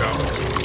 Fatality.